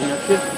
Minha filha.